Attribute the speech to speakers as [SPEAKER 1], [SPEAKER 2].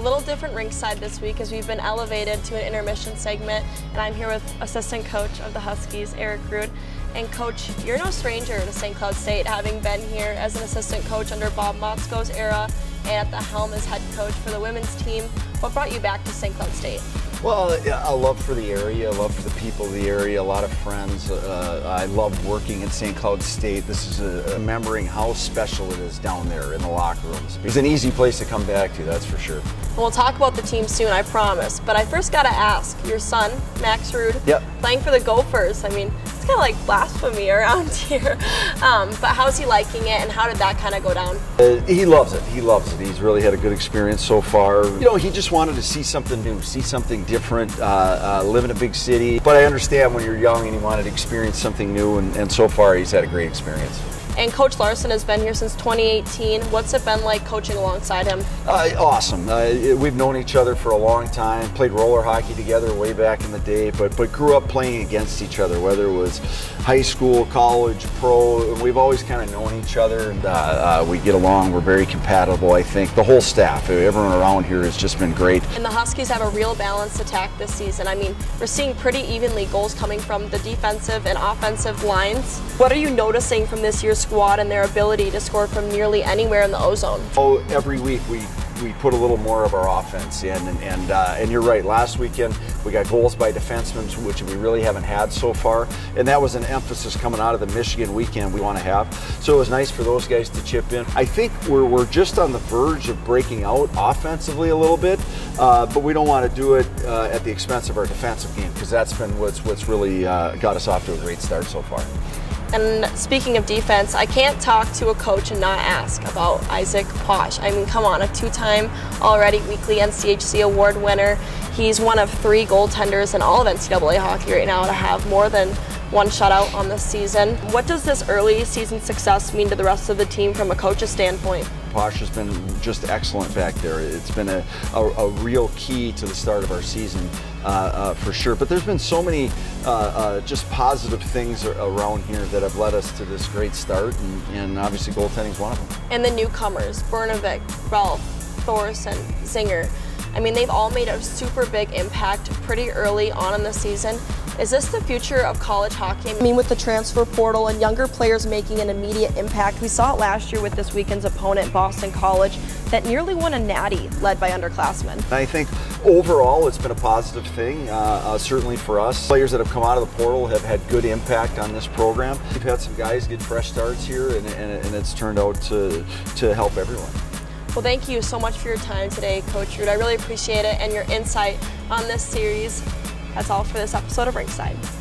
[SPEAKER 1] little different rinkside this week as we've been elevated to an intermission segment, and I'm here with assistant coach of the Huskies, Eric Rud. And coach, you're no stranger to St. Cloud State, having been here as an assistant coach under Bob Motzko's era and at the helm as head coach for the women's team. What brought you back to St. Cloud State?
[SPEAKER 2] Well, a love for the area, a love for the people of the area, a lot of friends. Uh, I love working at St. Cloud State. This is a, remembering how special it is down there in the locker rooms. It's an easy place to come back to, that's for sure.
[SPEAKER 1] We'll talk about the team soon, I promise. But I first got to ask, your son, Max Rud,
[SPEAKER 2] yep.
[SPEAKER 1] playing for the Gophers. I mean, of like blasphemy around here. Um, but how's he liking it, and how did that kind of go down?
[SPEAKER 2] Uh, he loves it. He loves it. He's really had a good experience so far. You know, he just wanted to see something new, see something different, uh, uh, live in a big city. But I understand when you're young and you wanted to experience something new, and, and so far he's had a great experience.
[SPEAKER 1] And Coach Larson has been here since 2018. What's it been like coaching alongside him?
[SPEAKER 2] Uh, awesome. Uh, we've known each other for a long time. Played roller hockey together way back in the day, but but grew up playing against each other, whether it was high school, college, pro. We've always kind of known each other, and uh, uh, we get along. We're very compatible. I think the whole staff, everyone around here, has just been great.
[SPEAKER 1] And the Huskies have a real balanced attack this season. I mean, we're seeing pretty evenly goals coming from the defensive and offensive lines. What are you noticing from this year's squad and their ability to score from nearly anywhere in the ozone.
[SPEAKER 2] Oh, every week we we put a little more of our offense in, and and, uh, and you're right. Last weekend we got goals by defensemen, which we really haven't had so far, and that was an emphasis coming out of the Michigan weekend we want to have. So it was nice for those guys to chip in. I think we're we're just on the verge of breaking out offensively a little bit, uh, but we don't want to do it uh, at the expense of our defensive game because that's been what's what's really uh, got us off to a great start so far.
[SPEAKER 1] And speaking of defense, I can't talk to a coach and not ask about Isaac Posh. I mean, come on, a two-time already weekly NCHC award winner. He's one of three goaltenders in all of NCAA hockey right now to have more than one shutout on this season. What does this early season success mean to the rest of the team from a coach's standpoint?
[SPEAKER 2] Posh has been just excellent back there. It's been a, a, a real key to the start of our season uh, uh, for sure. But there's been so many uh, uh just positive things around here that have led us to this great start, and, and obviously goaltending is one of them.
[SPEAKER 1] And the newcomers, Bernovic, Ralph, Thorson, Zinger, I mean, they've all made a super big impact pretty early on in the season. Is this the future of college hockey? I mean, with the transfer portal and younger players making an immediate impact, we saw it last year with this weekend's opponent, Boston College, that nearly won a natty led by underclassmen.
[SPEAKER 2] I think overall it's been a positive thing, uh, uh, certainly for us. Players that have come out of the portal have had good impact on this program. We've had some guys get fresh starts here, and, and, and it's turned out to, to help everyone.
[SPEAKER 1] Well, thank you so much for your time today, Coach Rud. I really appreciate it and your insight on this series. That's all for this episode of Rinkside.